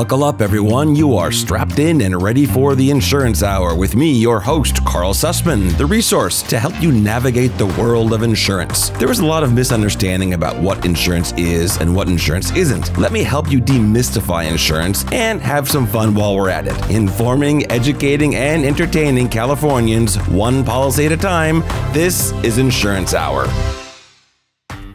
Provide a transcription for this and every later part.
Buckle up, everyone. You are strapped in and ready for the Insurance Hour with me, your host, Karl Susman, the resource to help you navigate the world of insurance. There is a lot of misunderstanding about what insurance is and what insurance isn't. Let me help you demystify insurance and have some fun while we're at it. Informing, educating, and entertaining Californians one policy at a time. This is Insurance Hour.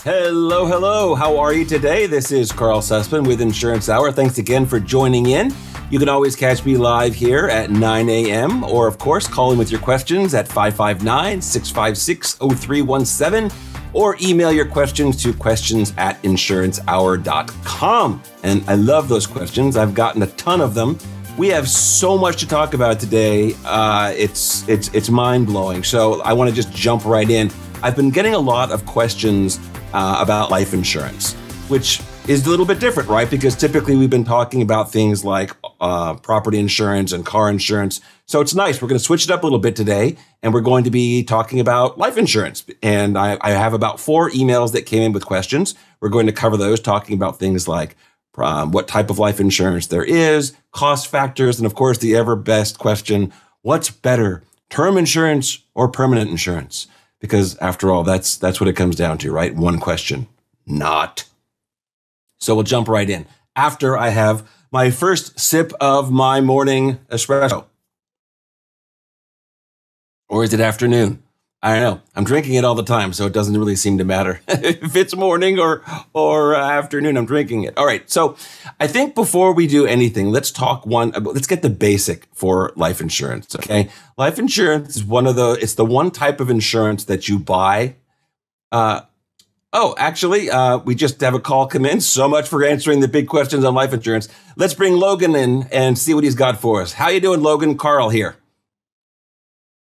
Hello, hello. How are you today? This is Karl Susman with Insurance Hour. Thanks again for joining in. You can always catch me live here at 9 a.m. or, of course, call in with your questions at 559 656 0317 or email your questions to questions at insurancehour.com. And I love those questions. I've gotten a ton of them. We have so much to talk about today. Uh, it's it's it's mind blowing. So I want to just jump right in. I've been getting a lot of questions uh, about life insurance, which is a little bit different, right? Because typically we've been talking about things like uh, property insurance and car insurance. So it's nice. We're going to switch it up a little bit today, and we're going to be talking about life insurance. And I, I have about four emails that came in with questions. We're going to cover those, talking about things like um, what type of life insurance there is, cost factors, and of course, the ever best question what's better, term insurance or permanent insurance? Because after all, that's that's what it comes down to, right? One question, not. So we'll jump right in. After I have my first sip of my morning espresso. Or is it afternoon? I don't know. I'm drinking it all the time, so it doesn't really seem to matter if it's morning or or afternoon. I'm drinking it. All right. So I think before we do anything, let's talk one. Let's get the basic for life insurance. Okay, life insurance is one of the. It's the one type of insurance that you buy. Uh, oh, actually, uh, we just have a call come in. So much for answering the big questions on life insurance. Let's bring Logan in and see what he's got for us. How you doing, Logan? Karl here.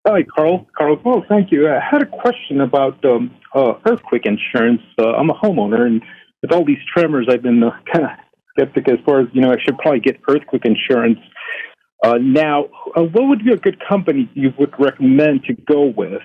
Hi, Karl. Karl, well, thank you. I had a question about um, uh, earthquake insurance. Uh, I'm a homeowner, and with all these tremors, I've been uh, kind of skeptic as far as, you know, I should probably get earthquake insurance. Uh, now, uh, what would be a good company you would recommend to go with?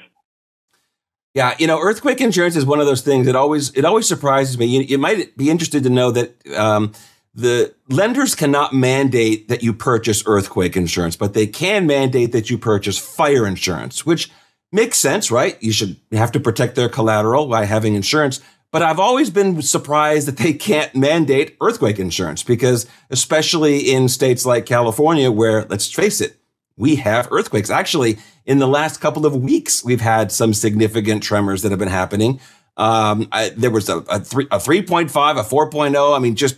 Yeah, you know, earthquake insurance is one of those things that always it always surprises me. You, you might be interested to know that um, the lenders cannot mandate that you purchase earthquake insurance, but they can mandate that you purchase fire insurance, which makes sense, right? You should have to protect their collateral by having insurance. But I've always been surprised that they can't mandate earthquake insurance because, especially in states like California, where let's face it, we have earthquakes. Actually, in the last couple of weeks, we've had some significant tremors that have been happening. Um, I, there was a, a, three, a 3.5, a 4.0. I mean, just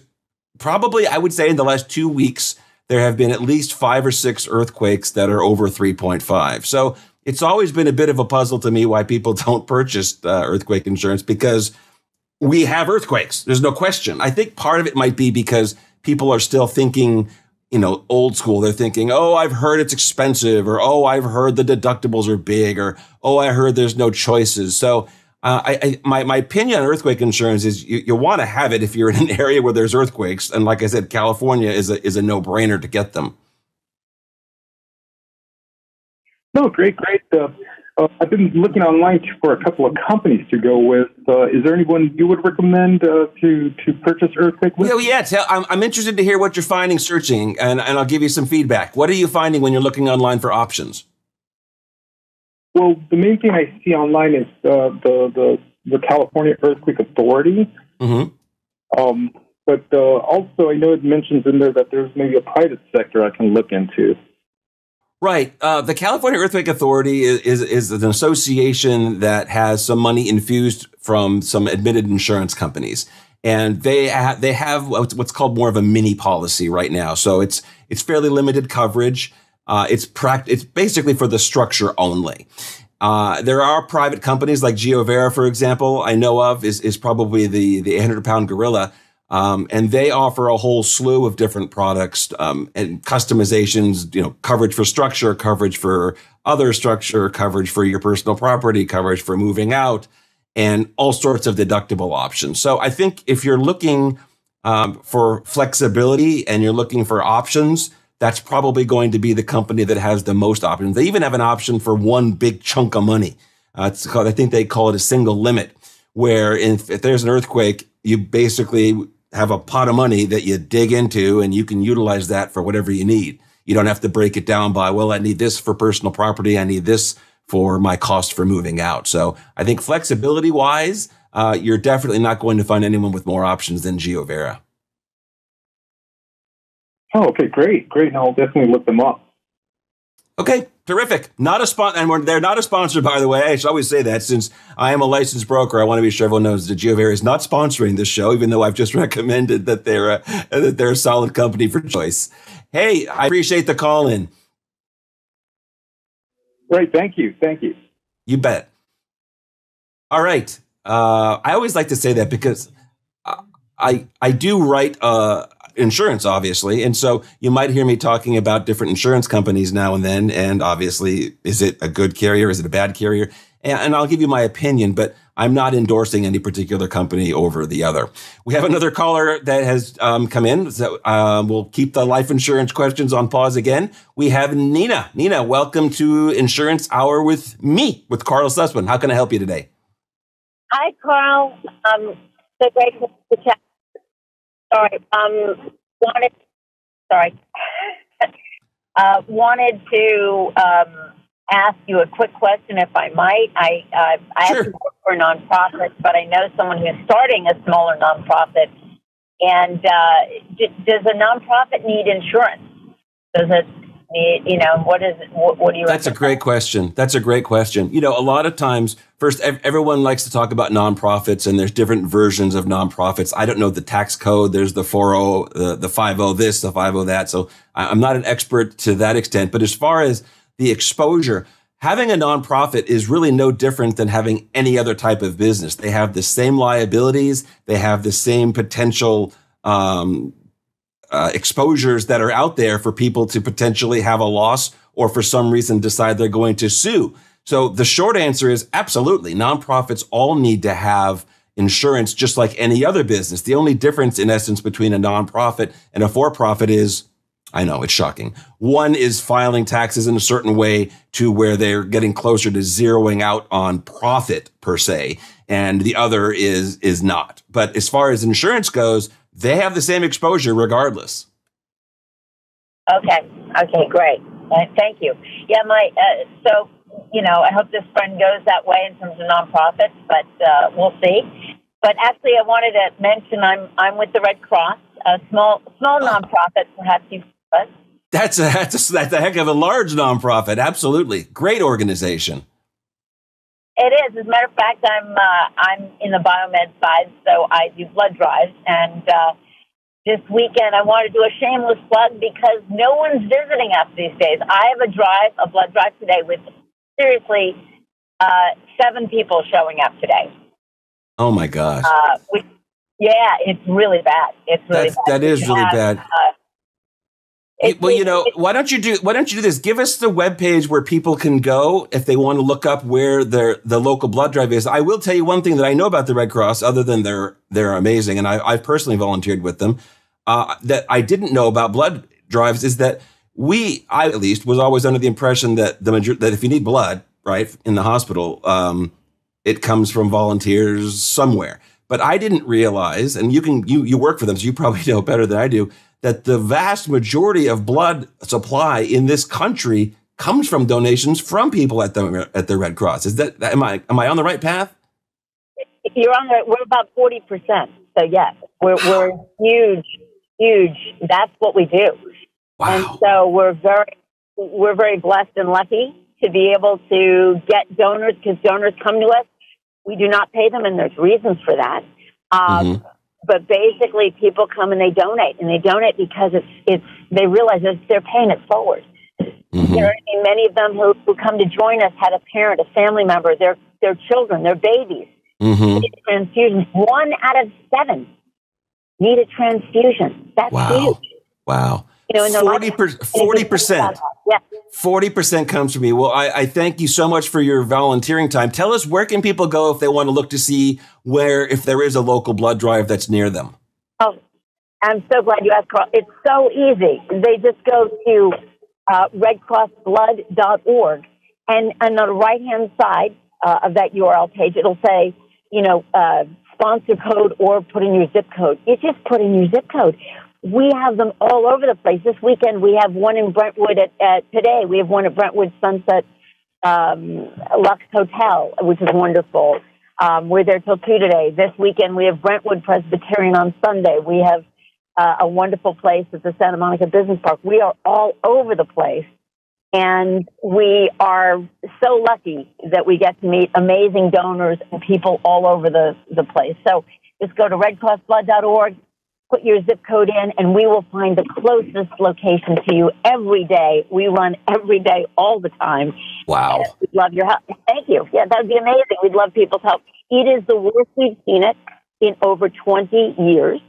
probably, I would say in the last two weeks, there have been at least five or six earthquakes that are over 3.5. So it's always been a bit of a puzzle to me why people don't purchase uh, earthquake insurance because we have earthquakes. There's no question. I think part of it might be because people are still thinking, you know, old school. They're thinking, oh, I've heard it's expensive, or oh, I've heard the deductibles are big, or oh, I heard there's no choices. So uh, I, I, my, my opinion on earthquake insurance is you, you want to have it if you're in an area where there's earthquakes. And like I said, California is a, is a no brainer to get them. No, great, great. Uh, uh, I've been looking online for a couple of companies to go with. Uh, is there anyone you would recommend uh, to to purchase earthquake with? Well, yeah. Tell, I'm, I'm interested to hear what you're finding searching, and, and I'll give you some feedback. What are you finding when you're looking online for options? Well, the main thing I see online is uh, the, the the California Earthquake Authority. Mm-hmm. Um, but uh, also, I know it mentions in there that there's maybe a private sector I can look into. Right. Uh, the California Earthquake Authority is, is, is an association that has some money infused from some admitted insurance companies, and they ha- they have what's called more of a mini policy right now. So it's it's fairly limited coverage. Uh, it's pract- it's basically for the structure only. Uh, there are private companies like GeoVera, for example, I know of is is probably the the 800 pound gorilla. Um, and they offer a whole slew of different products um, and customizations, you know, coverage for structure, coverage for other structure, coverage for your personal property, coverage for moving out, and all sorts of deductible options. So I think if you're looking um, for flexibility and you're looking for options, that's probably going to be the company that has the most options. They even have an option for one big chunk of money. Uh, called, I think they call it a single limit, where if, if there's an earthquake, you basically have a pot of money that you dig into and you can utilize that for whatever you need. You don't have to break it down by, well, I need this for personal property. I need this for my cost for moving out. So I think flexibility wise, uh, you're definitely not going to find anyone with more options than GeoVera. Oh, okay, great, great. I'll definitely look them up. Okay, terrific. Not a sponsor, and they're not a sponsor, by the way. I should always say that since I am a licensed broker, I want to be sure everyone knows that GeoVera is not sponsoring this show, even though I've just recommended that they're a, that they're a solid company for choice. Hey, I appreciate the call in. Great, thank you, thank you. You bet. All right. Uh, I always like to say that because I I do write uh, insurance, obviously. And so you might hear me talking about different insurance companies now and then. And obviously, is it a good carrier? Is it a bad carrier? And, I'll give you my opinion, but I'm not endorsing any particular company over the other. We have another caller that has um, come in. So uh, we'll keep the life insurance questions on pause again. We have Nina. Nina, welcome to Insurance Hour with me, with Karl Susman. How can I help you today? Hi, Karl. Um, so great to chat Sorry. Um, wanted. Sorry. uh, wanted to um, ask you a quick question, if I might. I uh, I sure. actually work for a nonprofit, but I know someone who's starting a smaller nonprofit. And uh, d- does a nonprofit need insurance? Does it you know what is what, what do you that's a great question. That's a great question. You know a lot of times first everyone likes to talk about nonprofits and there's different versions of nonprofits. I don't know the tax code. There's the 40 the, the 50 this the 50 that. So i'm not an expert to that extent. But as far as the exposure having a nonprofit is really no different than having any other type of business. They have the same liabilities. They have the same potential um, uh, exposures that are out there for people to potentially have a loss or for some reason decide they're going to sue. So the short answer is absolutely. Nonprofits all need to have insurance just like any other business. The only difference in essence between a nonprofit and a for-profit is I know it's shocking. One is filing taxes in a certain way to where they're getting closer to zeroing out on profit per se, and the other is is not. But as far as insurance goes, they have the same exposure regardless. Okay. Okay. Great. Uh, thank you. Yeah. My uh, so you know I hope this fund goes that way in terms of nonprofits, but uh, we'll see. But actually, I wanted to mention I'm I'm with the Red Cross, a small small oh. nonprofit. Perhaps you've heard. That's a, that's a, that's a heck of a large nonprofit. Absolutely, great organization. It is. As a matter of fact, I'm uh, I'm in the biomed side, so I do blood drives. And uh, this weekend, I want to do a shameless plug because no one's visiting us these days. I have a drive, a blood drive today with seriously uh, seven people showing up today. Oh my gosh! Uh, we, yeah, it's really bad. It's really That's, bad. That is really bad. It, well, you know, why don't you do why don't you do this? Give us the web page where people can go if they want to look up where their the local blood drive is. I will tell you one thing that I know about the Red Cross, other than they're they're amazing, and I, I've personally volunteered with them. Uh, that I didn't know about blood drives is that we, I at least, was always under the impression that the major, that if you need blood, right, in the hospital, um, it comes from volunteers somewhere. But I didn't realize, and you can you you work for them, so you probably know better than I do that the vast majority of blood supply in this country comes from donations from people at the at the Red Cross. Is that am I am I on the right path? You're on the we're about forty percent. So yes, we're we're huge, huge. That's what we do. Wow. And so we're very we're very blessed and lucky to be able to get donors because donors come to us. We do not pay them, and there's reasons for that. Um, mm-hmm but basically people come and they donate and they donate because it's it's they realize that they're paying it forward. Mm-hmm. You know I mean? Many of them who, who come to join us had a parent, a family member, their their children, their babies mm-hmm. transfusions. One out of seven need a transfusion. That's wow. huge. Wow. You know, 40 percent. Forty percent comes from me. Well, I, I, thank you so much for your volunteering time. Tell us where can people go if they want to look to see where if there is a local blood drive that's near them. Oh, I'm so glad you asked, Karl. It's so easy. They just go to uh, redcrossblood.org, and, and on the right hand side uh, of that URL page, it'll say, you know, uh, sponsor code or put in your zip code. You just put in your zip code. We have them all over the place. This weekend we have one in Brentwood at, at today. We have one at Brentwood Sunset um, Lux Hotel, which is wonderful. Um, we're there till two today. This weekend we have Brentwood Presbyterian on Sunday. We have uh, a wonderful place at the Santa Monica Business Park. We are all over the place. And we are so lucky that we get to meet amazing donors and people all over the, the place. So just go to redcrossblood.org, put your zip code in, and we will find the closest location to you every day. We run every day, all the time. Wow. We'd love your help. Thank you. Yeah, that would be amazing. We'd love people's help. It is the worst we've seen it in over 20 years.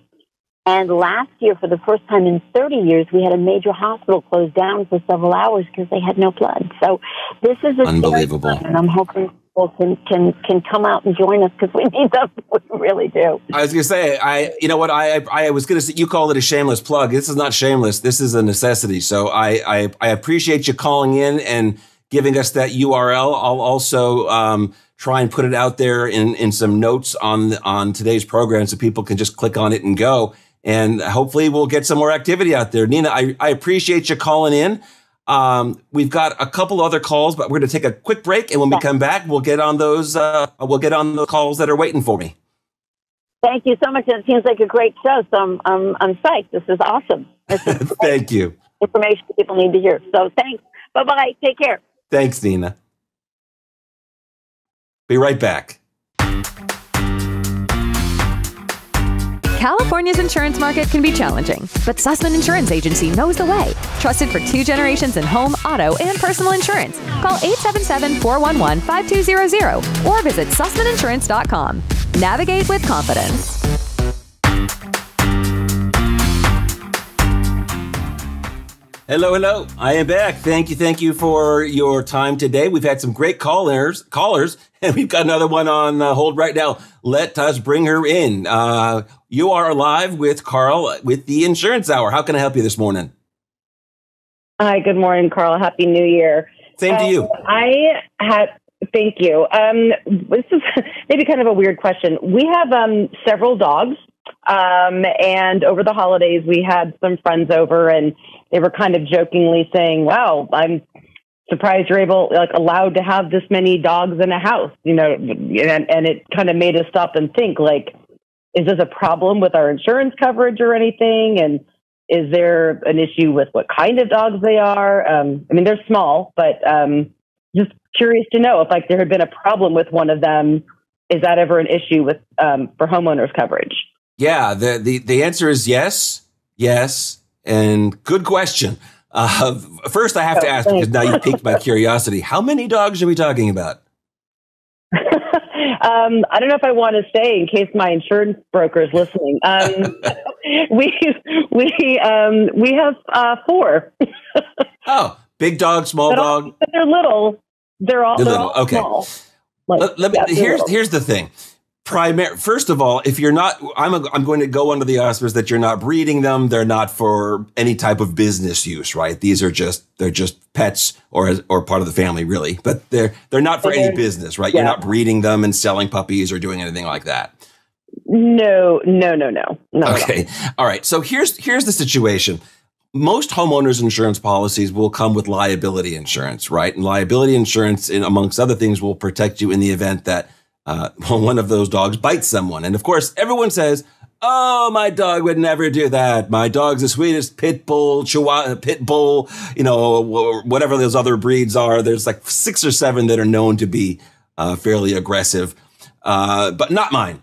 And last year, for the first time in 30 years, we had a major hospital closed down for several hours because they had no blood. So this is unbelievable. And I'm hoping people can, can, can come out and join us because we need them. We really do. I was to say, I, you know what? I, I was going to say, you call it a shameless plug. This is not shameless. This is a necessity. So I, I, I appreciate you calling in and giving us that URL. I'll also, um, try and put it out there in, in some notes on, on today's program so people can just click on it and go and hopefully we'll get some more activity out there. Nina, I, I appreciate you calling in. Um, we've got a couple other calls, but we're going to take a quick break, and when we come back, we'll get on those. Uh, we'll get on the calls that are waiting for me. Thank you so much. It seems like a great show, so I'm I'm, I'm psyched. This is awesome. This is Thank you. Information people need to hear. So thanks. Bye bye. Take care. Thanks, Nina. Be right back. California's insurance market can be challenging, but Susman Insurance Agency knows the way. Trusted for two generations in home, auto, and personal insurance. Call 877-411-5200 or visit susmaninsurance.com. Navigate with confidence. Hello, hello. I am back. Thank you, thank you for your time today. We've had some great callers, callers, and we've got another one on uh, hold right now. Let us bring her in. Uh, you are alive with Karl with the Insurance Hour. How can I help you this morning? Hi, good morning, Karl. Happy New Year. Same to you. I had. Thank you. Um, this is maybe kind of a weird question. We have um, several dogs, um, and over the holidays, we had some friends over, and they were kind of jokingly saying, "Wow, I'm surprised you're able, like, allowed to have this many dogs in a house." You know, and, and it kind of made us stop and think, like, is this a problem with our insurance coverage or anything? And is there an issue with what kind of dogs they are? Um, I mean, they're small, but um, just curious to know if, like, there had been a problem with one of them. Is that ever an issue with um, for homeowners coverage? Yeah, the, the the answer is yes, yes, and good question. Uh, first, I have oh, to ask because now you piqued my curiosity. How many dogs are we talking about? um, I don't know if I want to say in case my insurance broker is listening. Um, we we um, we have uh, four. oh, big dog, small dog. But they're little. They're all, they're, they're little. All okay. Small. Like, let, let me, yeah, here's here's the thing primary first of all if you're not I'm, a, I'm going to go under the auspices that you're not breeding them. They're not for any type of business use right? These are just they're just pets or or part of the family really. But they're they're not for any business right? Yeah. you're not breeding them and selling puppies or doing anything like that. No no no no, no okay. All right. So here's here's the situation. Most homeowners insurance policies will come with liability insurance right? And liability insurance in, amongst other things will protect you in the event that uh, one of those dogs bites someone. And of course, everyone says, Oh, my dog would never do that. My dog's the sweetest pit bull, chihuahua, pit bull, you know, whatever those other breeds are. There's like six or seven that are known to be uh, fairly aggressive, uh, but not mine.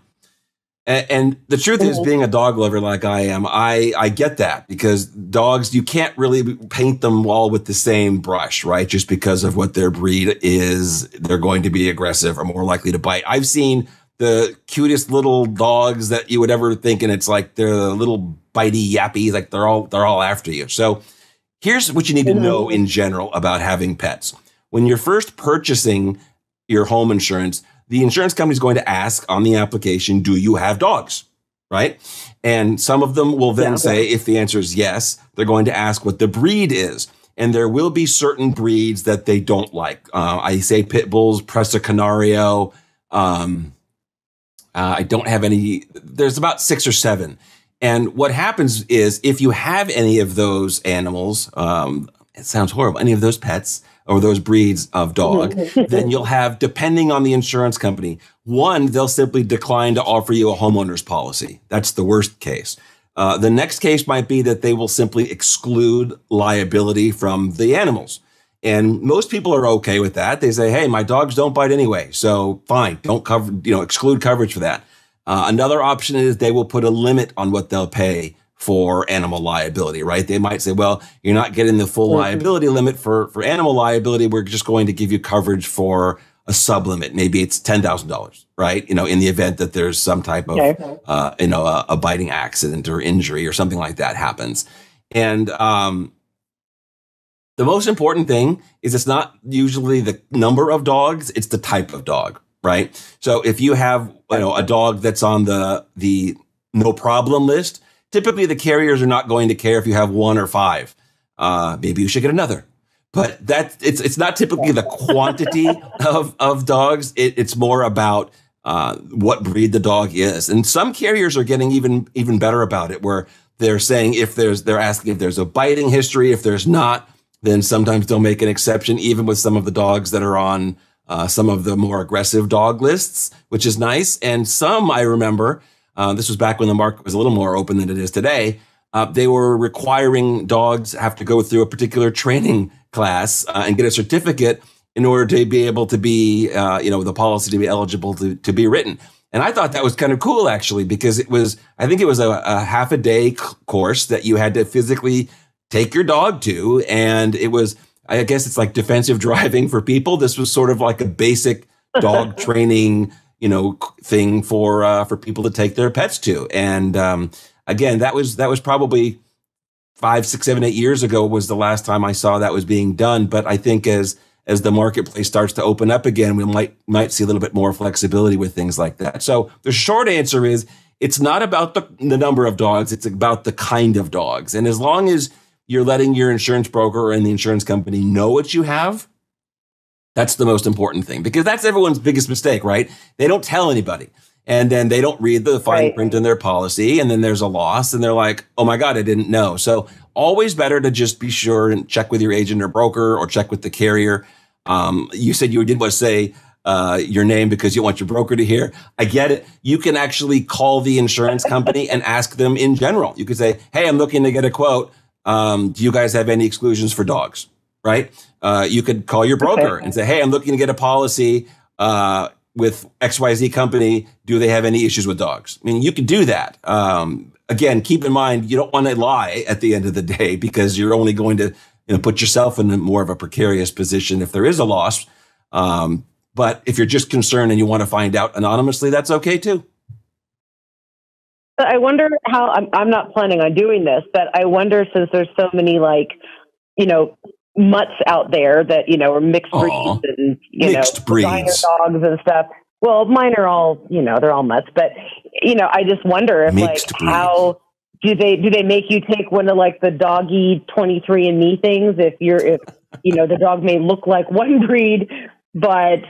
And, and the truth is, mm-hmm. being a dog lover like I am, I, I get that because dogs, you can't really paint them all with the same brush, right? Just because of what their breed is, they're going to be aggressive or more likely to bite. I've seen the cutest little dogs that you would ever think, and it's like they're the little bitey yappy, like they're all they're all after you. So here's what you need to know mm-hmm. in general about having pets. When you're first purchasing your home insurance, the insurance company is going to ask on the application, do you have dogs? Right. And some of them will then yeah, say, if the answer is yes, they're going to ask what the breed is. And there will be certain breeds that they don't like. Uh, I say pit bulls, Presa Canario, um, Uh, I don't have any. There's about six or seven. And what happens is if you have any of those animals, um, it sounds horrible, any of those pets or those breeds of dog, then you'll have, depending on the insurance company, one, they'll simply decline to offer you a homeowner's policy. That's the worst case. Uh, the next case might be that they will simply exclude liability from the animals. And most people are okay with that. They say, hey, my dogs don't bite anyway. So fine, don't cover, you know, exclude coverage for that. Uh, another option is they will put a limit on what they'll pay for animal liability, right? They might say, well, you're not getting the full mm-hmm. liability limit for, for animal liability. We're just going to give you coverage for a sublimit. Maybe it's $10,000, right? You know, in the event that there's some type of, okay. uh, you know, a, a, biting accident or injury or something like that happens. And, um, the most important thing is it's not usually the number of dogs, it's the type of dog, right? So if you have, you know, a dog that's on the, the no problem list, typically the carriers are not going to care if you have one or five. Uh, maybe you should get another. But that it's it's not typically the quantity of of dogs. It, it's more about uh, what breed the dog is. And some carriers are getting even even better about it, where they're saying if there's they're asking if there's a biting history. If there's not, then sometimes they'll make an exception, even with some of the dogs that are on uh, some of the more aggressive dog lists, which is nice. And some I remember, uh, this was back when the market was a little more open than it is today. Uh, they were requiring dogs have to go through a particular training class uh, and get a certificate in order to be able to be, uh, you know, the policy to be eligible to, to be written. And I thought that was kind of cool, actually, because it was, I think it was a, a half a day course that you had to physically take your dog to. And it was, I guess it's like defensive driving for people. This was sort of like a basic dog training, you know, thing for uh, for people to take their pets to. And um, again, that was that was probably five, six, seven, eight years ago was the last time I saw that was being done. But I think as as the marketplace starts to open up again, we might might see a little bit more flexibility with things like that. So the short answer is it's not about the, the number of dogs, it's about the kind of dogs. And as long as you're letting your insurance broker and the insurance company know what you have. That's the most important thing because that's everyone's biggest mistake, right? They don't tell anybody. And then they don't read the fine right. print in their policy. And then there's a loss and they're like, oh my God, I didn't know. So always better to just be sure and check with your agent or broker or check with the carrier. Um, you said you didn't want to say uh, your name because you want your broker to hear. I get it. You can actually call the insurance company and ask them in general. You could say, hey, I'm looking to get a quote um, do you guys have any exclusions for dogs? Right? Uh, you could call your broker okay. and say, hey, I'm looking to get a policy uh, with XYZ company. Do they have any issues with dogs? I mean, you could do that. Um, again, keep in mind, you don't want to lie at the end of the day because you're only going to you know, put yourself in more of a precarious position if there is a loss. Um, but if you're just concerned and you want to find out anonymously, that's okay too. I wonder how I'm, I'm not planning on doing this, but I wonder since there's so many like, you know, mutts out there that you know are mixed breeds and you mixed know breeds. dogs and stuff. Well, mine are all you know they're all mutts, but you know I just wonder if mixed like breeds. how do they do they make you take one of like the doggy twenty three and me things if you're if you know the dog may look like one breed but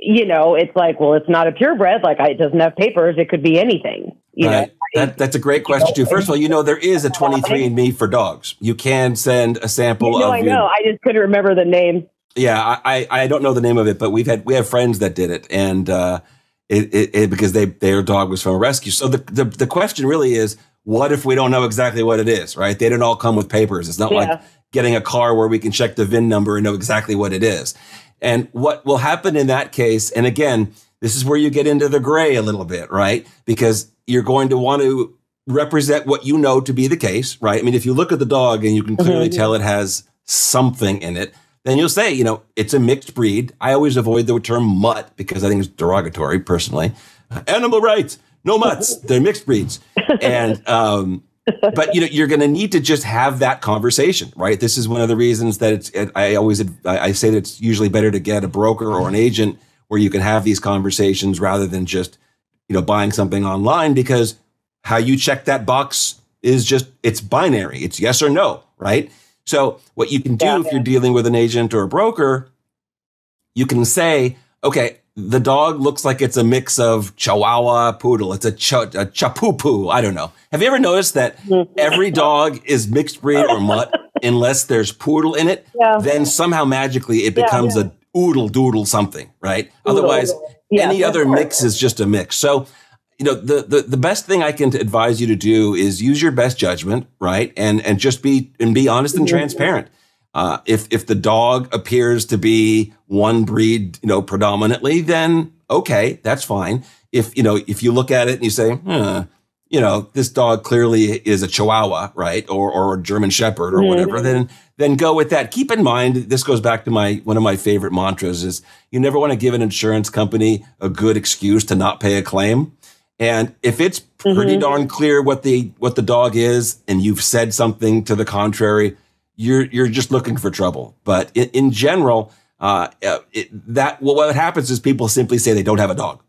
you know, it's like, well, it's not a purebred. Like, it doesn't have papers. It could be anything. You right. know, that, that's a great question too. First of all, you know there is a 23andMe for dogs. You can send a sample. You know, of I know. Your, I just couldn't remember the name. Yeah, I, I don't know the name of it, but we've had we have friends that did it, and uh, it, it, it because they their dog was from a rescue. So the, the the question really is, what if we don't know exactly what it is? Right? They didn't all come with papers. It's not yeah. like getting a car where we can check the VIN number and know exactly what it is. And what will happen in that case, and again, this is where you get into the gray a little bit, right? Because you're going to want to represent what you know to be the case, right? I mean, if you look at the dog and you can clearly mm-hmm. tell it has something in it, then you'll say, you know, it's a mixed breed. I always avoid the term mutt because I think it's derogatory personally. Animal rights, no mutts, they're mixed breeds. And um, but you know you're going to need to just have that conversation right this is one of the reasons that it's it, i always i say that it's usually better to get a broker or an agent where you can have these conversations rather than just you know buying something online because how you check that box is just it's binary it's yes or no right so what you can do yeah, if you're dealing with an agent or a broker you can say okay the dog looks like it's a mix of Chihuahua poodle. It's a, ch- a chapupu. I don't know. Have you ever noticed that every dog is mixed breed or mutt unless there's poodle in it? Yeah. Then somehow magically it becomes yeah, a oodle doodle something, right? Oodle, Otherwise, any other mix is just a mix. So, you know, the, the the best thing I can advise you to do is use your best judgment, right? And and just be and be honest and mm-hmm. transparent. Uh, if if the dog appears to be one breed, you know, predominantly, then okay, that's fine. If you know, if you look at it and you say, hmm, you know, this dog clearly is a Chihuahua, right, or or a German Shepherd or mm-hmm. whatever, then then go with that. Keep in mind, this goes back to my one of my favorite mantras: is you never want to give an insurance company a good excuse to not pay a claim. And if it's pretty mm-hmm. darn clear what the what the dog is, and you've said something to the contrary, you're you're just looking for trouble. But in, in general, uh, it, that well, what happens is people simply say they don't have a dog.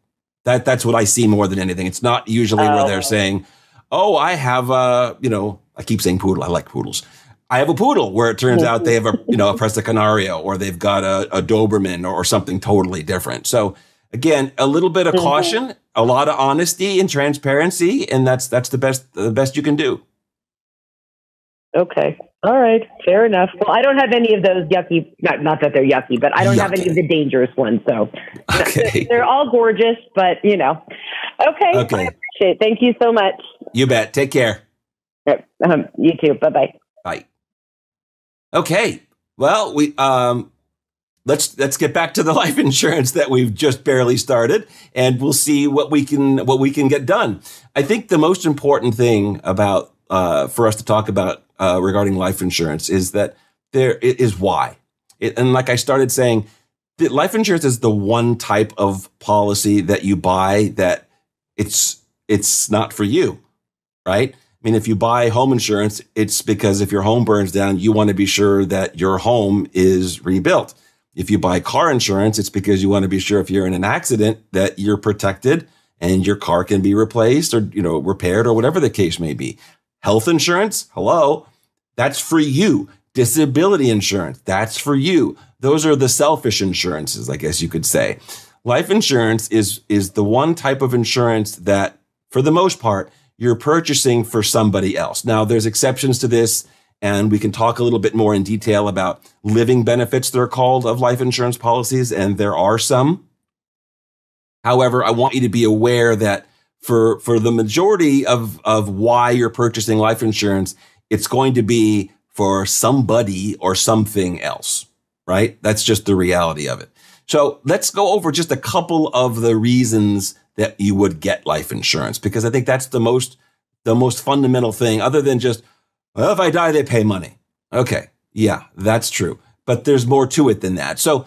That that's what I see more than anything. It's not usually oh. where they're oh. saying, "Oh, I have a," you know, I keep saying poodle. I like poodles. I have a poodle where it turns out they have a, you know, a Presa Canario or they've got a, a Doberman or, or something totally different. So again, a little bit of mm-hmm. caution, a lot of honesty and transparency, and that's that's the best the best you can do. Okay. All right. Fair enough. Well, I don't have any of those yucky, not, not that they're yucky, but I don't yucky. have any of the dangerous ones. So okay. they're all gorgeous, but you know. Okay. Okay. I appreciate it. Thank you so much. You bet. Take care. Um, you too. Bye-bye. Bye. Okay. Well, we, um, let's let's get back to the life insurance that we've just barely started and we'll see what we can what we can get done i think the most important thing about uh, for us to talk about uh, regarding life insurance is that there is why. It, and like I started saying, life insurance is the one type of policy that you buy that it's it's not for you, right? I mean, if you buy home insurance, it's because if your home burns down, you want to be sure that your home is rebuilt. If you buy car insurance, it's because you want to be sure if you're in an accident that you're protected and your car can be replaced or you know repaired or whatever the case may be. Health insurance, hello, that's for you. Disability insurance, that's for you. Those are the selfish insurances, I guess you could say. Life insurance is is the one type of insurance that for the most part you're purchasing for somebody else. Now there's exceptions to this and we can talk a little bit more in detail about living benefits they're called of life insurance policies and there are some. However, I want you to be aware that for for the majority of of why you're purchasing life insurance, it's going to be for somebody or something else, right? That's just the reality of it. So let's go over just a couple of the reasons that you would get life insurance because I think that's the most the most fundamental thing other than just well, if I die they pay money. Okay. Yeah, that's true. But there's more to it than that. So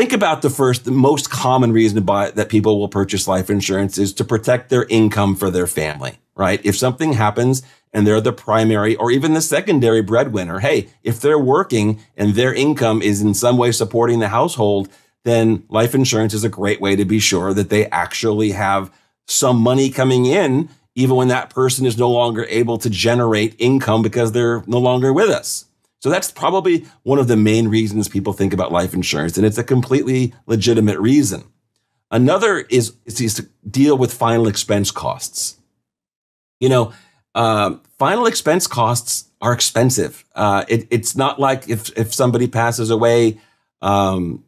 Think about the first, the most common reason buy that people will purchase life insurance is to protect their income for their family, right? If something happens and they're the primary or even the secondary breadwinner, hey, if they're working and their income is in some way supporting the household, then life insurance is a great way to be sure that they actually have some money coming in, even when that person is no longer able to generate income because they're no longer with us. So that's probably one of the main reasons people think about life insurance, and it's a completely legitimate reason. Another is, is to deal with final expense costs. You know, uh, final expense costs are expensive. Uh, it, it's not like if if somebody passes away um,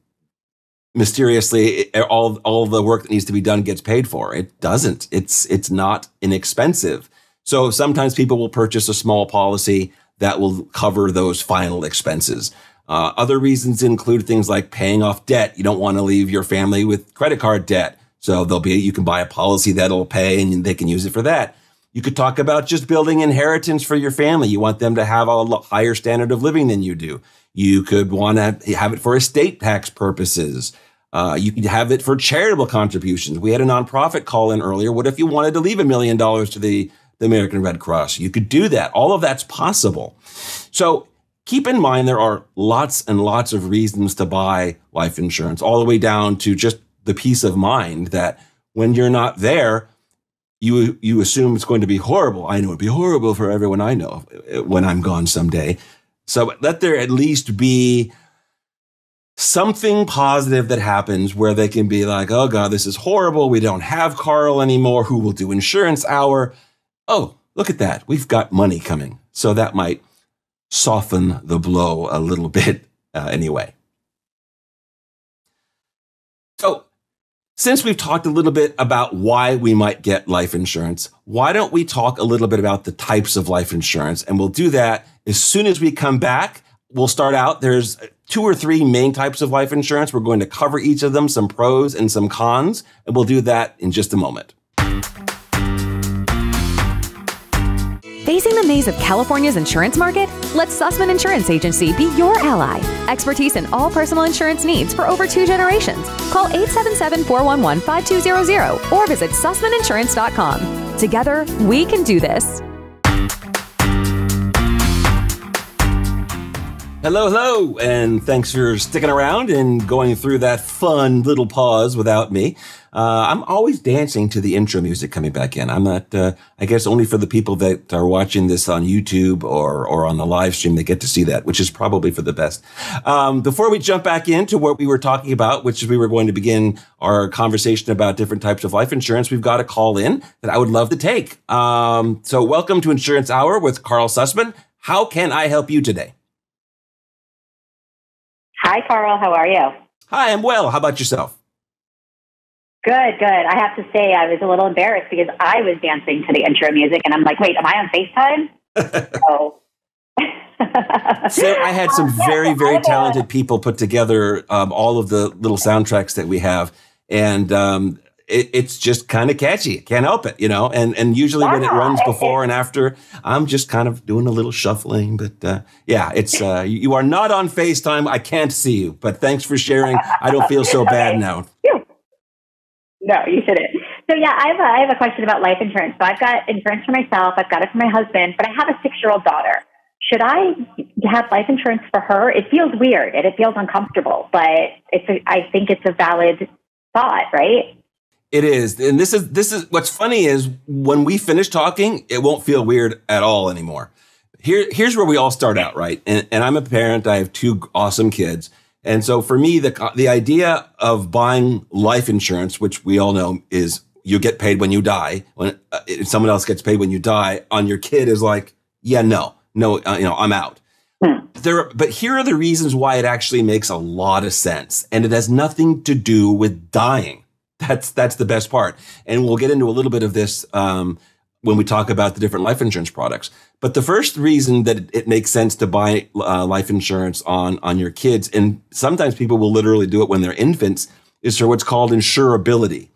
mysteriously, it, all all the work that needs to be done gets paid for. It doesn't. It's it's not inexpensive. So sometimes people will purchase a small policy that will cover those final expenses. Uh, other reasons include things like paying off debt. You don't want to leave your family with credit card debt. So there'll be, you can buy a policy that'll pay and they can use it for that. You could talk about just building inheritance for your family. You want them to have a higher standard of living than you do. You could want to have it for estate tax purposes. Uh, you could have it for charitable contributions. We had a nonprofit call in earlier. What if you wanted to leave a million dollars to the the American Red Cross. You could do that. All of that's possible. So keep in mind there are lots and lots of reasons to buy life insurance, all the way down to just the peace of mind that when you're not there, you you assume it's going to be horrible. I know it'd be horrible for everyone I know when I'm gone someday. So let there at least be something positive that happens where they can be like, oh God, this is horrible. We don't have Karl anymore. Who will do insurance hour? Oh, look at that. We've got money coming. So that might soften the blow a little bit uh, anyway. So, since we've talked a little bit about why we might get life insurance, why don't we talk a little bit about the types of life insurance? And we'll do that as soon as we come back. We'll start out. There's two or three main types of life insurance. We're going to cover each of them, some pros and some cons, and we'll do that in just a moment. Facing the maze of California's insurance market? Let Susman Insurance Agency be your ally. Expertise in all personal insurance needs for over two generations. Call 877 411 5200 or visit SusmanInsurance.com. Together, we can do this. Hello, hello, and thanks for sticking around and going through that fun little pause without me. Uh, I'm always dancing to the intro music coming back in. I'm not, uh, I guess only for the people that are watching this on YouTube or, or on the live stream, they get to see that, which is probably for the best. Um, before we jump back into what we were talking about, which is we were going to begin our conversation about different types of life insurance, we've got a call in that I would love to take. Um, so welcome to Insurance Hour with Karl Susman. How can I help you today? Hi, Karl. How are you? Hi, I'm well. How about yourself? Good, good. I have to say, I was a little embarrassed because I was dancing to the intro music, and I'm like, wait, am I on FaceTime? oh. so I had some very, very talented people put together um, all of the little soundtracks that we have, and um, it, it's just kind of catchy. Can't help it, you know. And and usually yeah, when it runs before and after, I'm just kind of doing a little shuffling. But uh, yeah, it's uh, you are not on Facetime. I can't see you, but thanks for sharing. I don't feel so bad now. No, you shouldn't. So yeah, I have a, I have a question about life insurance. So I've got insurance for myself. I've got it for my husband, but I have a six year old daughter. Should I have life insurance for her? It feels weird and it feels uncomfortable, but it's a, I think it's a valid thought, right? It is. And this is this is what's funny is when we finish talking, it won't feel weird at all anymore. Here here's where we all start out, right? And, and I'm a parent, I have two awesome kids. And so for me, the the idea of buying life insurance, which we all know is you get paid when you die, when uh, someone else gets paid when you die, on your kid is like, yeah, no, no, uh, you know, I'm out. Hmm. There, but here are the reasons why it actually makes a lot of sense, and it has nothing to do with dying. That's that's the best part, and we'll get into a little bit of this um, when we talk about the different life insurance products. But the first reason that it makes sense to buy uh, life insurance on on your kids, and sometimes people will literally do it when they're infants, is for what's called insurability.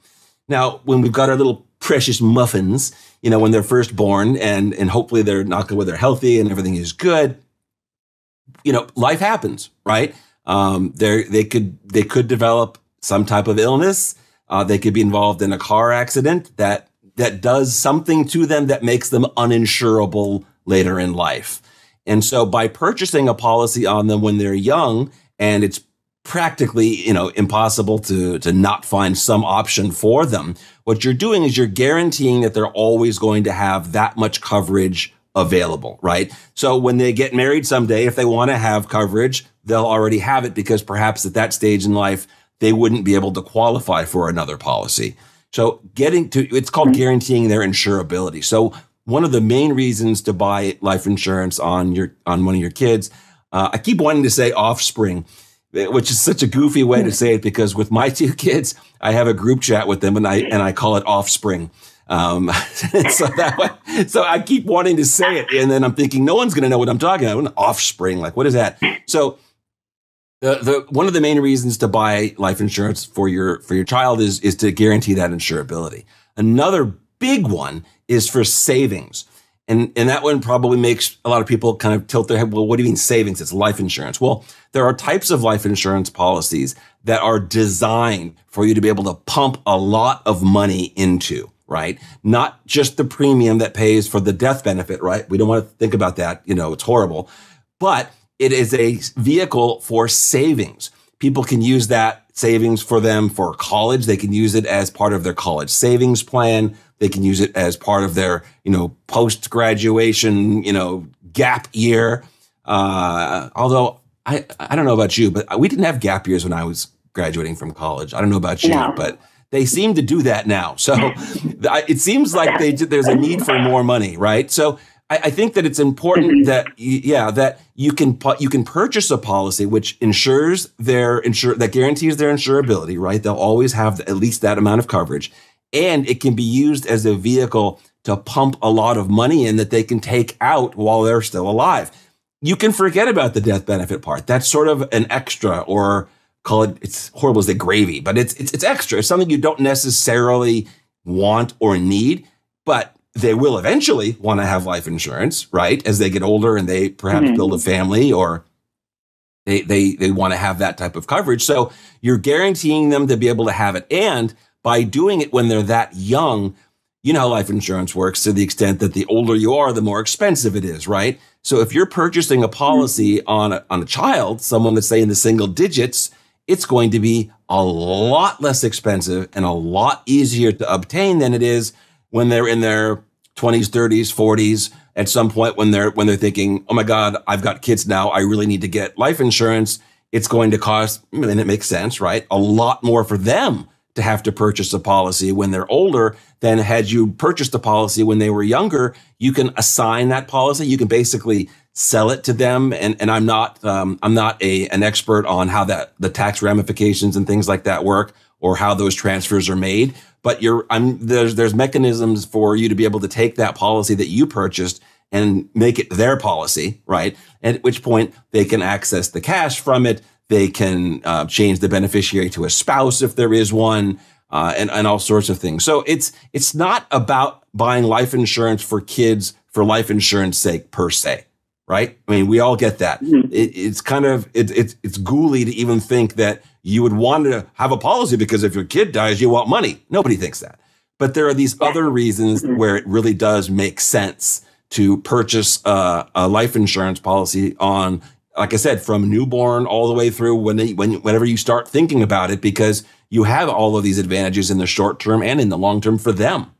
Now, when we've got our little precious muffins, you know, when they're first born, and and hopefully they're not good, they're healthy and everything is good. You know, life happens, right? Um, they they could they could develop some type of illness uh, they could be involved in a car accident that that does something to them that makes them uninsurable later in life. And so by purchasing a policy on them when they're young and it's practically, you know, impossible to to not find some option for them, what you're doing is you're guaranteeing that they're always going to have that much coverage available, right? So when they get married someday, if they want to have coverage, they'll already have it because perhaps at that stage in life, they wouldn't be able to qualify for another policy. So getting to it's called mm-hmm. guaranteeing their insurability. So one of the main reasons to buy life insurance on your on one of your kids, uh, I keep wanting to say offspring, which is such a goofy way to say it because with my two kids, I have a group chat with them and I and I call it offspring. Um, so that way, so I keep wanting to say it, and then I'm thinking no one's going to know what I'm talking about. An offspring, like what is that? So the, the one of the main reasons to buy life insurance for your for your child is is to guarantee that insurability. Another big one is for savings. And, and that one probably makes a lot of people kind of tilt their head. Well, what do you mean savings? It's life insurance. Well, there are types of life insurance policies that are designed for you to be able to pump a lot of money into, right? Not just the premium that pays for the death benefit, right? We don't want to think about that. You know, it's horrible. But it is a vehicle for savings. People can use that savings for them for college. They can use it as part of their college savings plan. They can use it as part of their, you know, post graduation, you know, gap year. Uh, although I I don't know about you, but we didn't have gap years when I was graduating from college. I don't know about you, no. but they seem to do that now. So it seems like they, there's a need for more money, right? So I, I think that it's important mm-hmm. that yeah that you can you can purchase a policy which ensures their insure that guarantees their insurability, right? They'll always have at least that amount of coverage, and it can be used as a vehicle to pump a lot of money in that they can take out while they're still alive. You can forget about the death benefit part. That's sort of an extra or call it it's horrible as the gravy, but it's it's it's extra. It's something you don't necessarily want or need, but they will eventually want to have life insurance, right? As they get older and they perhaps mm-hmm. build a family or they they they want to have that type of coverage. So you're guaranteeing them to be able to have it. And by doing it when they're that young, you know how life insurance works to the extent that the older you are, the more expensive it is, right? So if you're purchasing a policy mm-hmm. on a, on a child, someone that's say in the single digits, it's going to be a lot less expensive and a lot easier to obtain than it is when they're in their 20s, 30s, 40s. At some point when they're when they're thinking, "Oh my god, I've got kids now. I really need to get life insurance." It's going to cost, and it makes sense, right? A lot more for them to have to purchase a policy when they're older than had you purchased a policy when they were younger. You can assign that policy. You can basically sell it to them. And, and I'm not, um, I'm not a, an expert on how that, the tax ramifications and things like that work or how those transfers are made. But you're, I'm, there's, there's mechanisms for you to be able to take that policy that you purchased and make it their policy, right? At which point they can access the cash from it. They can uh, change the beneficiary to a spouse if there is one. Uh, and, and all sorts of things. So it's it's not about buying life insurance for kids for life insurance sake per se right? I mean, we all get that. Mm-hmm. It, it's kind of it, it's it's ghouly to even think that you would want to have a policy because if your kid dies, you want money. Nobody thinks that. But there are these other reasons mm-hmm. where it really does make sense to purchase a, a, life insurance policy on, like I said, from newborn all the way through when they, when whenever you start thinking about it, because you have all of these advantages in the short term and in the long term for them.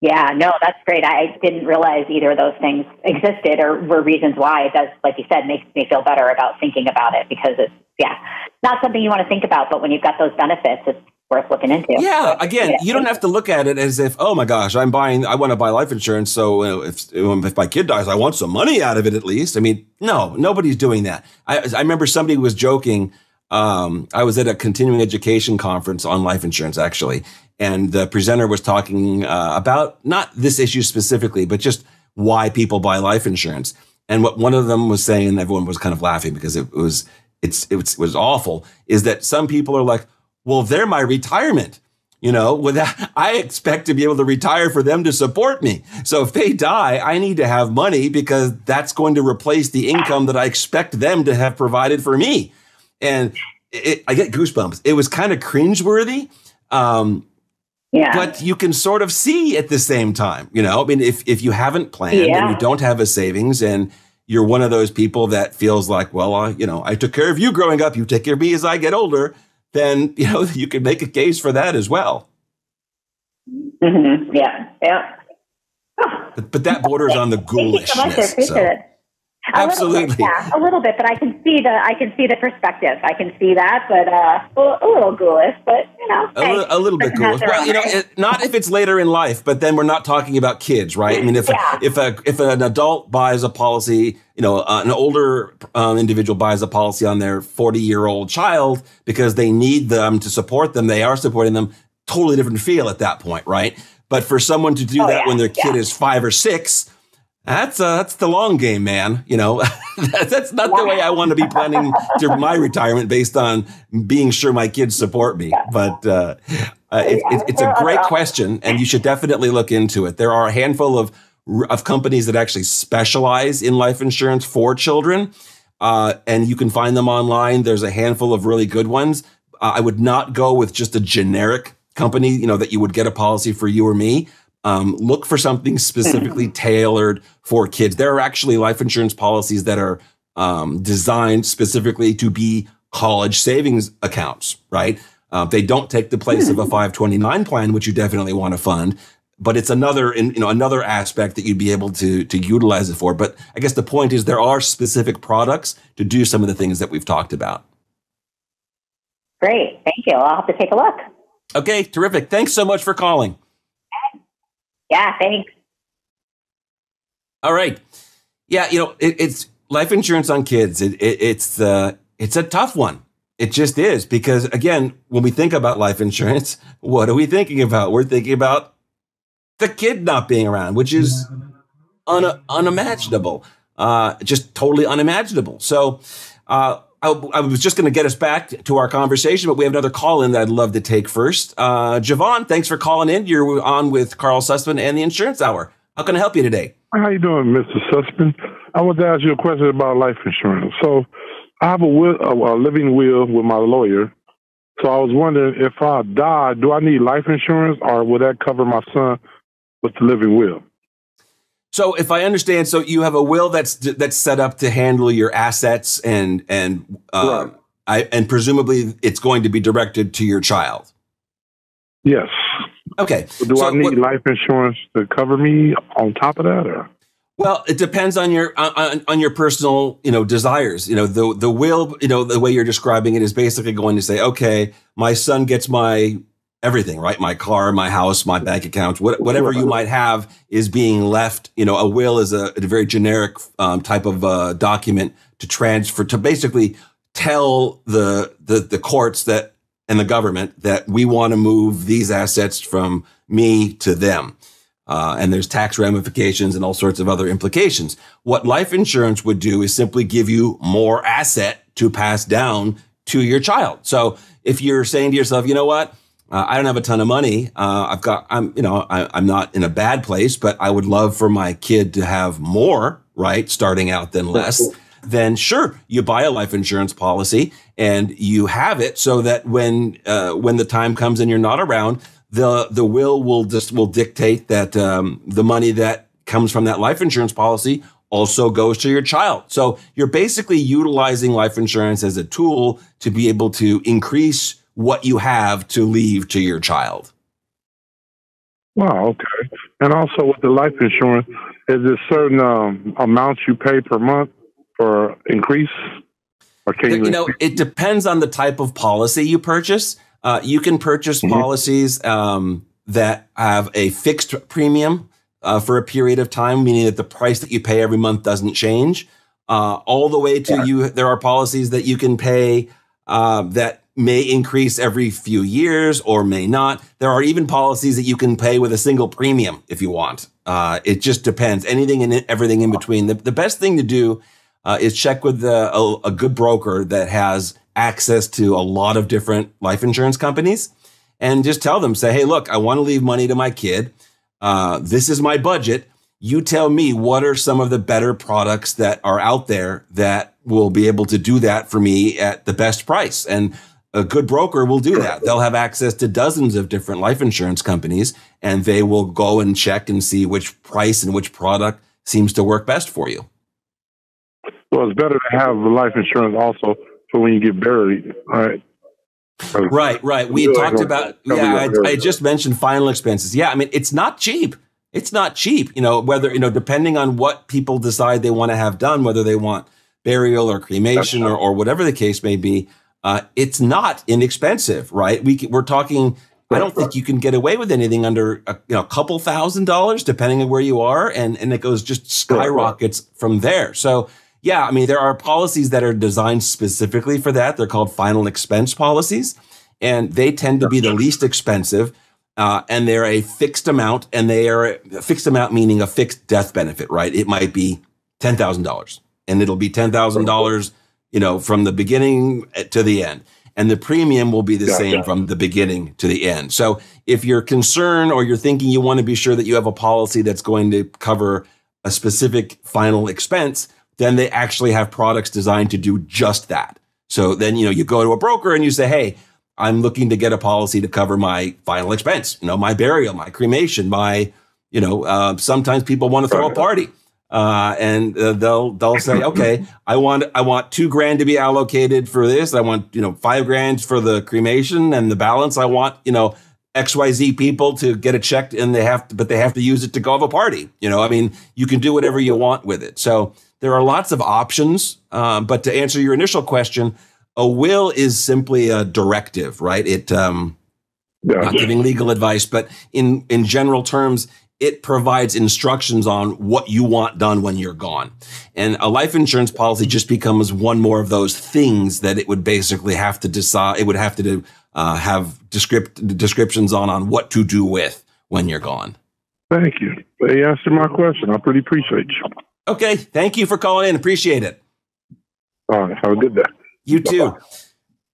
Yeah, no, that's great. I didn't realize either of those things existed or were reasons why. It does, like you said, makes me feel better about thinking about it because it's, yeah, not something you want to think about, but when you've got those benefits, it's worth looking into. Yeah, again, yeah. you don't have to look at it as if, oh my gosh, I'm buying, I want to buy life insurance. So if, if my kid dies, I want some money out of it at least. I mean, no, nobody's doing that. I, I remember somebody was joking. Um, I was at a continuing education conference on life insurance actually, and the presenter was talking uh, about not this issue specifically, but just why people buy life insurance. And what one of them was saying, and everyone was kind of laughing because it was it's it was, it was awful, is that some people are like, well, they're my retirement. You know, with that, I expect to be able to retire for them to support me. So if they die, I need to have money because that's going to replace the income that I expect them to have provided for me. And it, I get goosebumps. It was kind of cringeworthy. Um, yeah. But you can sort of see at the same time, you know, I mean, if, if you haven't planned yeah. and you don't have a savings and you're one of those people that feels like, well, uh, you know, I took care of you growing up, you take care of me as I get older, then, you know, you can make a case for that as well. Mm-hmm. Yeah. Yeah. Oh. But, but that borders on the ghoulishness. Thank you so much. I appreciate so. it. Absolutely. Little bit, yeah, a little bit, but I can see the I can see the perspective. I can see that, but uh, a little ghoulish, but you know, a, hey, a little bit ghoulish. Well, you know, it, not if it's later in life, but then we're not talking about kids, right? I mean, if yeah. if a if an adult buys a policy, you know, uh, an older um, individual buys a policy on their forty year old child because they need them to support them, they are supporting them. Totally different feel at that point, right? But for someone to do oh, that yeah. when their kid yeah. is five or six that's uh, that's the long game, man. You know, that's not the way I want to be planning to my retirement based on being sure my kids support me. But uh, uh, it, it, it's a great question, and you should definitely look into it. There are a handful of of companies that actually specialize in life insurance for children, uh, and you can find them online. There's a handful of really good ones. Uh, I would not go with just a generic company, you know, that you would get a policy for you or me. Um, look for something specifically tailored for kids. There are actually life insurance policies that are um, designed specifically to be college savings accounts, right? Uh, they don't take the place of a 529 plan, which you definitely want to fund. but it's another, in, you know, another aspect that you'd be able to to utilize it for. But I guess the point is there are specific products to do some of the things that we've talked about. Great, thank you. I'll have to take a look. Okay, terrific. Thanks so much for calling. Yeah, thanks. All right. Yeah, you know, it, it's life insurance on kids. It, it, it's uh, it's a tough one. It just is because again, when we think about life insurance, what are we thinking about? We're thinking about the kid not being around, which is un- unimaginable, uh, just totally unimaginable. So, uh, I, I, was just going to get us back to our conversation, but we have another call in that I'd love to take first. Uh, Javon, thanks for calling in. You're on with Karl Susman and the Insurance Hour. How can I help you today? How you doing, Mr. Susman? I want to ask you a question about life insurance. So, I have a, will, a, a living will with my lawyer. So I was wondering if I die, do I need life insurance, or would that cover my son with the living will? So, if I understand, so you have a will that's that's set up to handle your assets and and uh, right. I, and presumably it's going to be directed to your child. Yes. Okay. So do so I need what, life insurance to cover me on top of that, or? Well, it depends on your on, on your personal, you know, desires. You know, the the will, you know, the way you're describing it is basically going to say, okay, my son gets my everything, right? My car, my house, my bank accounts, what, whatever you might have is being left. You know, a will is a, a very generic um, type of uh, document to transfer to basically tell the, the the courts that and the government that we want to move these assets from me to them. Uh, and there's tax ramifications and all sorts of other implications. What life insurance would do is simply give you more asset to pass down to your child. So if you're saying to yourself, you know what, uh, I don't have a ton of money. Uh, I've got, I'm, you know, I, I'm not in a bad place, but I would love for my kid to have more, right? Starting out than less. Then sure, you buy a life insurance policy and you have it so that when, uh, when the time comes and you're not around, the the will will just will dictate that um, the money that comes from that life insurance policy also goes to your child. So you're basically utilizing life insurance as a tool to be able to increase what you have to leave to your child. Wow, okay. And also with the life insurance, is there certain um, amounts you pay per month for increase? Or can you, you know, it depends on the type of policy you purchase. Uh, you can purchase mm-hmm. policies um, that have a fixed premium uh, for a period of time, meaning that the price that you pay every month doesn't change. Uh, all the way to yeah. you, there are policies that you can pay uh, that may increase every few years or may not. There are even policies that you can pay with a single premium if you want. Uh, it just depends. Anything and everything in between. The, the best thing to do uh, is check with the, a, a good broker that has access to a lot of different life insurance companies and just tell them, say, hey, look, I want to leave money to my kid. Uh, this is my budget. You tell me what are some of the better products that are out there that will be able to do that for me at the best price. And a good broker will do that. They'll have access to dozens of different life insurance companies and they will go and check and see which price and which product seems to work best for you. Well, it's better to have life insurance also for when you get buried, right? Right, right. We talked about, yeah, I, I, just mentioned final expenses. Yeah, I mean, it's not cheap. It's not cheap, you know, whether, you know, depending on what people decide they want to have done, whether they want burial or cremation or, or whatever the case may be, uh, it's not inexpensive, right? We, we're talking, I don't think you can get away with anything under a you know, a couple thousand dollars, depending on where you are. And, and it goes just skyrockets from there. So, yeah, I mean, there are policies that are designed specifically for that. They're called final expense policies, and they tend to be the least expensive. Uh, and they're a fixed amount, and they are a fixed amount meaning a fixed death benefit, right? It might be ten thousand dollars, and it'll be ten thousand dollars, you know, from the beginning to the end, and the premium will be the gotcha. same from the beginning to the end. So, if you're concerned or you're thinking you want to be sure that you have a policy that's going to cover a specific final expense, then they actually have products designed to do just that. So then, you know, you go to a broker and you say, Hey, I'm looking to get a policy to cover my final expense, you know, my burial, my cremation, my, you know, uh, sometimes people want to throw a party. Uh, and uh, they'll they'll say, okay, I want I want two grand to be allocated for this. I want you know five grand for the cremation, and the balance I want you know XYZ people to get a check and they have to, but they have to use it to go have a party. You know, I mean, you can do whatever you want with it. So there are lots of options. Um, but to answer your initial question, a will is simply a directive, right? It, um, yeah. not giving legal advice, but in, in general terms, it provides instructions on what you want done when you're gone. And a life insurance policy just becomes one more of those things that it would basically have to decide, it would have to do, uh, have descript- descriptions on, on what to do with when you're gone. Thank you. They answered my question. I pretty appreciate you. Okay. Thank you for calling in. Appreciate it. All right. Have a good day. You too.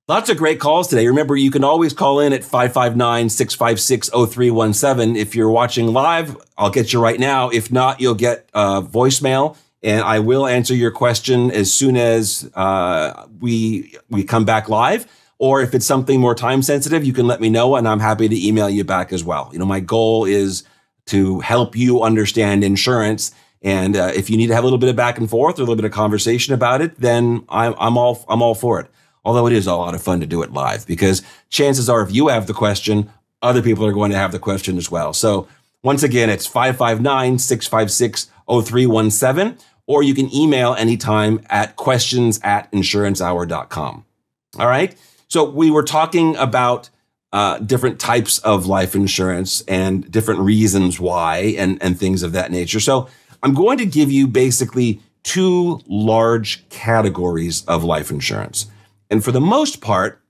Lots of great calls today. Remember, you can always call in at 559 656 0317. If you're watching live, I'll get you right now. If not, you'll get a voicemail and I will answer your question as soon as uh, we, we come back live. Or if it's something more time sensitive, you can let me know and I'm happy to email you back as well. You know, my goal is to help you understand insurance. And uh, if you need to have a little bit of back and forth or a little bit of conversation about it, then I'm, I'm all I'm all for it. Although it is a lot of fun to do it live because chances are if you have the question, other people are going to have the question as well. So once again, it's 559 656 0317, or you can email anytime at questions at insurancehour.com. All right. So we were talking about uh, different types of life insurance and different reasons why and, and things of that nature. So I'm going to give you basically two large categories of life insurance. And for the most part,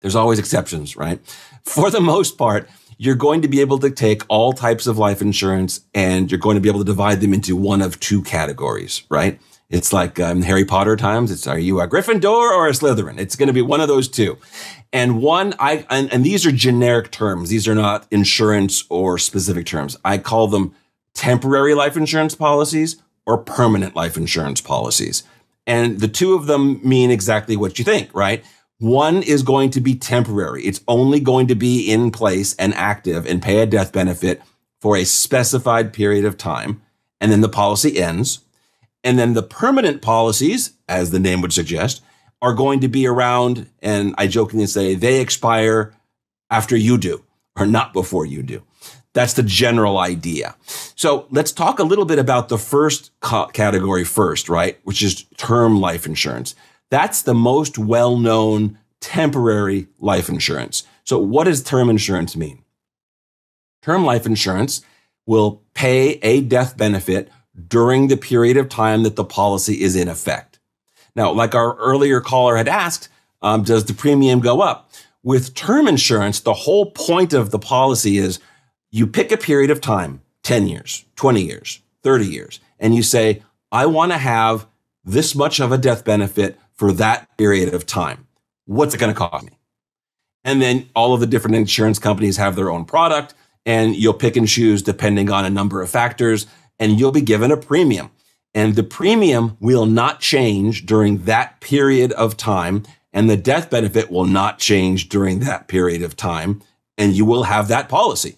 there's always exceptions, right? For the most part, you're going to be able to take all types of life insurance and you're going to be able to divide them into one of two categories, right? It's like um, Harry Potter times. It's are you a Gryffindor or a Slytherin? It's going to be one of those two. And one, I and, and these are generic terms. These are not insurance or specific terms. I call them temporary life insurance policies or permanent life insurance policies. And the two of them mean exactly what you think, right? One is going to be temporary. It's only going to be in place and active and pay a death benefit for a specified period of time. And then the policy ends. And then the permanent policies, as the name would suggest, are going to be around. And I jokingly say they expire after you do or not before you do. That's the general idea. So let's talk a little bit about the first category first, right? Which is term life insurance. That's the most well known temporary life insurance. So what does term insurance mean? Term life insurance will pay a death benefit during the period of time that the policy is in effect. Now, like our earlier caller had asked, um, does the premium go up? With term insurance, the whole point of the policy is you pick a period of time 10 years, 20 years, 30 years, and you say, I want to have this much of a death benefit for that period of time. What's it going to cost me? And then all of the different insurance companies have their own product, and you'll pick and choose depending on a number of factors, and you'll be given a premium. And the premium will not change during that period of time, and the death benefit will not change during that period of time, and you will have that policy.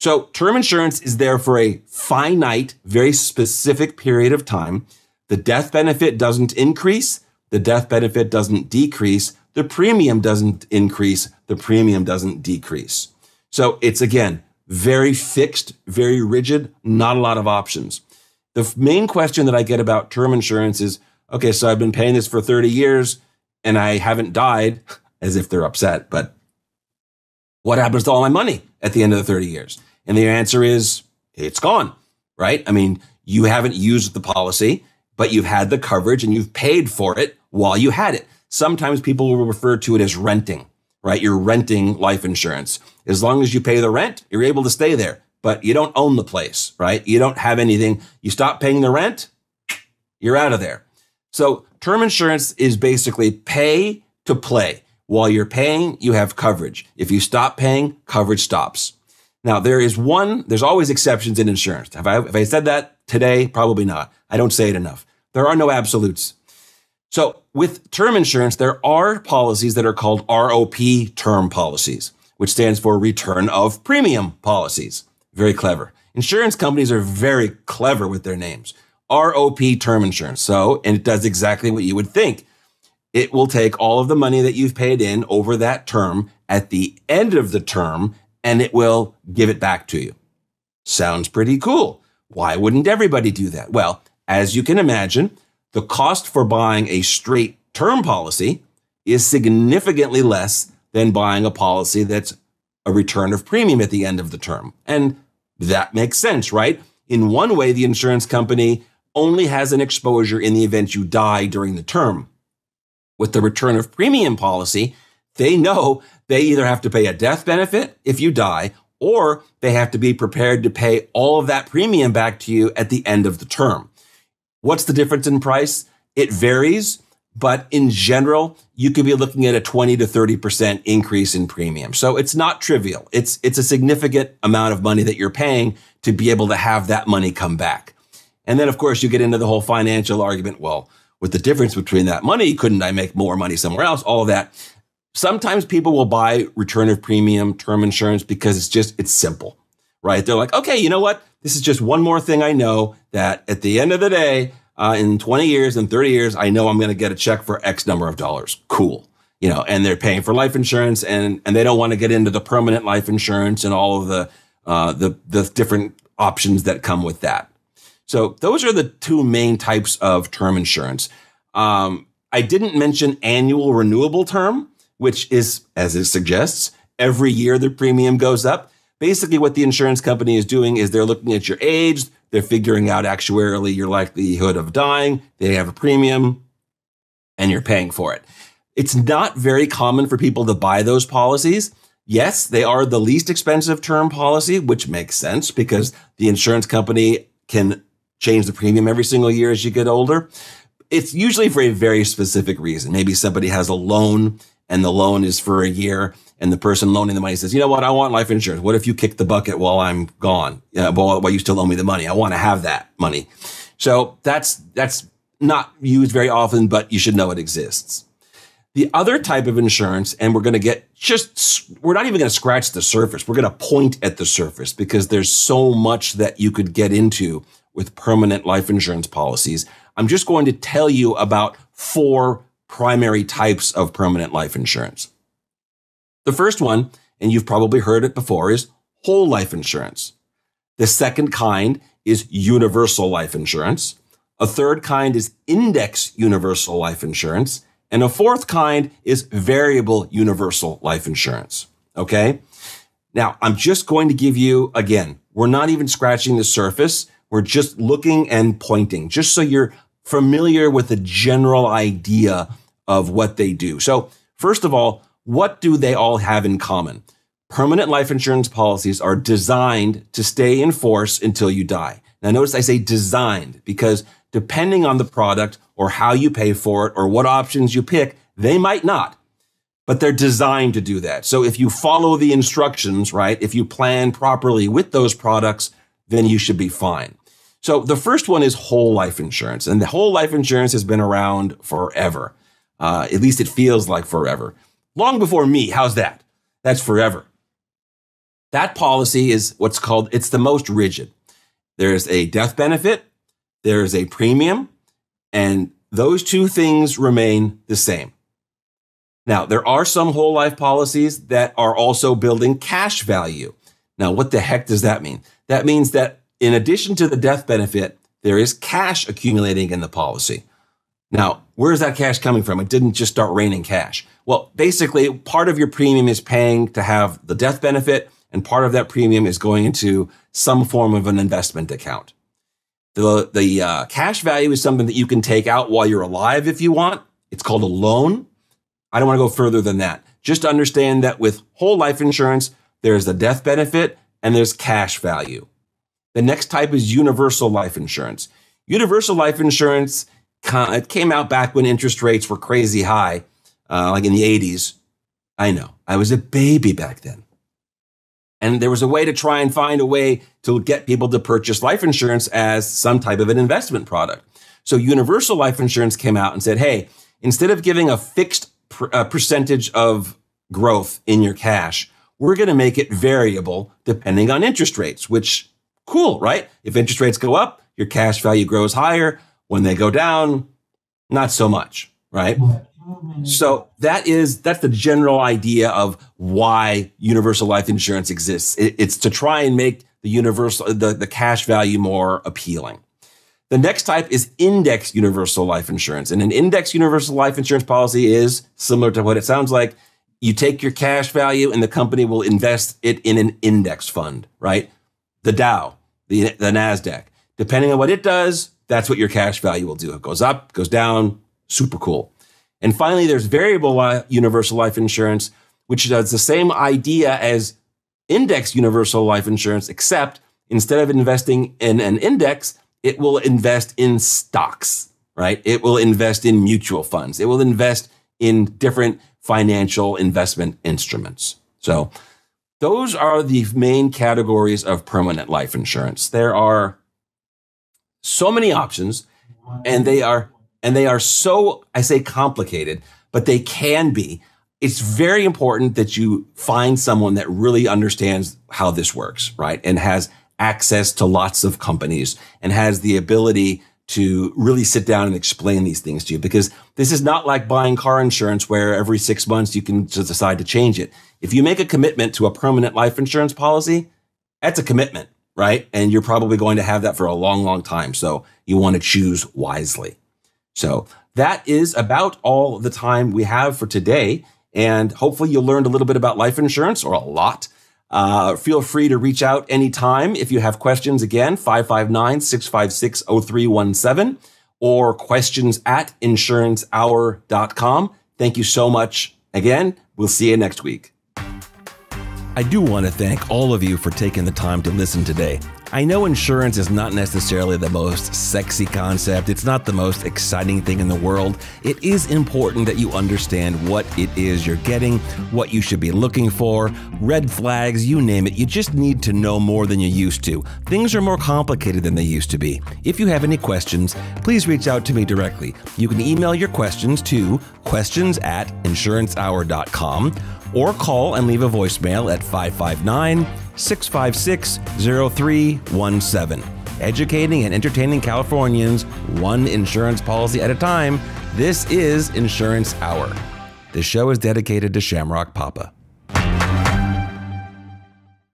So term insurance is there for a finite, very specific period of time. The death benefit doesn't increase. The death benefit doesn't decrease. The premium doesn't increase. The premium doesn't decrease. So it's again, very fixed, very rigid, not a lot of options. The main question that I get about term insurance is, okay, so I've been paying this for 30 years and I haven't died as if they're upset, but what happens to all my money at the end of the 30 years? And the answer is it's gone, right? I mean, you haven't used the policy, but you've had the coverage and you've paid for it while you had it. Sometimes people will refer to it as renting, right? You're renting life insurance. As long as you pay the rent, you're able to stay there, but you don't own the place, right? You don't have anything. You stop paying the rent, you're out of there. So term insurance is basically pay to play. While you're paying, you have coverage. If you stop paying, coverage stops. Now, there is one, there's always exceptions in insurance. Have I, have I said that today? Probably not. I don't say it enough. There are no absolutes. So with term insurance, there are policies that are called ROP term policies, which stands for return of premium policies. Very clever. Insurance companies are very clever with their names. ROP term insurance. So, and it does exactly what you would think. It will take all of the money that you've paid in over that term at the end of the term and it will give it back to you. Sounds pretty cool. Why wouldn't everybody do that? Well, as you can imagine, the cost for buying a straight term policy is significantly less than buying a policy that's a return of premium at the end of the term. And that makes sense, right? In one way, the insurance company only has an exposure in the event you die during the term. With the return of premium policy, they know they either have to pay a death benefit if you die, or they have to be prepared to pay all of that premium back to you at the end of the term. What's the difference in price? It varies, but in general, you could be looking at a 20 to 30% increase in premium. So it's not trivial. It's, it's a significant amount of money that you're paying to be able to have that money come back. And then, of course, you get into the whole financial argument. Well, with the difference between that money, couldn't I make more money somewhere else? All of that. Sometimes people will buy return of premium term insurance because it's just, it's simple, right? They're like, okay, you know what? This is just one more thing I know that at the end of the day, uh, in 20 years and 30 years, I know I'm going to get a check for X number of dollars. Cool. You know, and they're paying for life insurance and, and they don't want to get into the permanent life insurance and all of the, uh, the, the different options that come with that. So those are the two main types of term insurance. Um, I didn't mention annual renewable term, which is, as it suggests, every year the premium goes up. Basically, what the insurance company is doing is they're looking at your age, they're figuring out actuarially your likelihood of dying, they have a premium, and you're paying for it. It's not very common for people to buy those policies. Yes, they are the least expensive term policy, which makes sense because the insurance company can change the premium every single year as you get older. It's usually for a very specific reason. Maybe somebody has a loan and the loan is for a year and the person loaning the money says, you know what? I want life insurance. What if you kick the bucket while I'm gone? Yeah, while, while you still owe me the money. I want to have that money. So that's, that's not used very often, but you should know it exists. The other type of insurance, and we're going to get just, we're not even going to scratch the surface. We're going to point at the surface because there's so much that you could get into with permanent life insurance policies. I'm just going to tell you about four primary types of permanent life insurance. The first one, and you've probably heard it before, is whole life insurance. The second kind is universal life insurance. A third kind is index universal life insurance. And a fourth kind is variable universal life insurance. Okay. Now I'm just going to give you again, we're not even scratching the surface. We're just looking and pointing just so you're familiar with the general idea of what they do. So, first of all, what do they all have in common? Permanent life insurance policies are designed to stay in force until you die. Now, notice I say designed because depending on the product or how you pay for it or what options you pick, they might not, but they're designed to do that. So if you follow the instructions, right, if you plan properly with those products, then you should be fine. So the first one is whole life insurance, and the whole life insurance has been around forever. Uh, at least it feels like forever. Long before me. How's that? That's forever. That policy is what's called, it's the most rigid. There's a death benefit, there's a premium, and those two things remain the same. Now, there are some whole life policies that are also building cash value. Now, what the heck does that mean? That means that in addition to the death benefit, there is cash accumulating in the policy. Now, where's that cash coming from? It didn't just start raining cash. Well, basically, part of your premium is paying to have the death benefit, and part of that premium is going into some form of an investment account. The, the uh, cash value is something that you can take out while you're alive if you want. It's called a loan. I don't want to go further than that. Just understand that with whole life insurance, there's the death benefit and there's cash value. The next type is universal life insurance. Universal life insurance it came out back when interest rates were crazy high, uh, like in the 80s. I know. I was a baby back then. And there was a way to try and find a way to get people to purchase life insurance as some type of an investment product. So Universal Life Insurance came out and said, hey, instead of giving a fixed pr- percentage of growth in your cash, we're going to make it variable depending on interest rates, which cool, right? If interest rates go up, your cash value grows higher. When they go down, not so much, right? So that is that's the general idea of why universal life insurance exists. It, it's to try and make the universal the, the cash value more appealing. The next type is index universal life insurance. And an index universal life insurance policy is similar to what it sounds like. You take your cash value and the company will invest it in an index fund, right? The Dow, the, the NASDAQ. Depending on what it does, that's what your cash value will do. It goes up, goes down, super cool. And finally, there's variable universal life insurance, which does the same idea as index universal life insurance, except instead of investing in an index, it will invest in stocks, right? It will invest in mutual funds. It will invest in different financial investment instruments. So those are the main categories of permanent life insurance. There are so many options and they are and they are so I say complicated, but they can be. It's very important that you find someone that really understands how this works, right? And has access to lots of companies and has the ability to really sit down and explain these things to you because this is not like buying car insurance where every six months you can just decide to change it. If you make a commitment to a permanent life insurance policy, that's a commitment, right? And you're probably going to have that for a long, long time. So you want to choose wisely. So that is about all the time we have for today. And hopefully you learned a little bit about life insurance or a lot. Uh, feel free to reach out anytime if you have questions. Again, 559 656 0317 or questions at insurancehour.com. Thank you so much. Again, we'll see you next week. I do want to thank all of you for taking the time to listen today. I know insurance is not necessarily the most sexy concept, it's not the most exciting thing in the world. It is important that you understand what it is you're getting, what you should be looking for, red flags, you name it. You just need to know more than you used to. Things are more complicated than they used to be. If you have any questions, please reach out to me directly. You can email your questions to questions at insurancehour.com or call and leave a voicemail at 559 656 0317. Educating and entertaining Californians one insurance policy at a time. This is Insurance Hour. This show is dedicated to Shamrock Papa.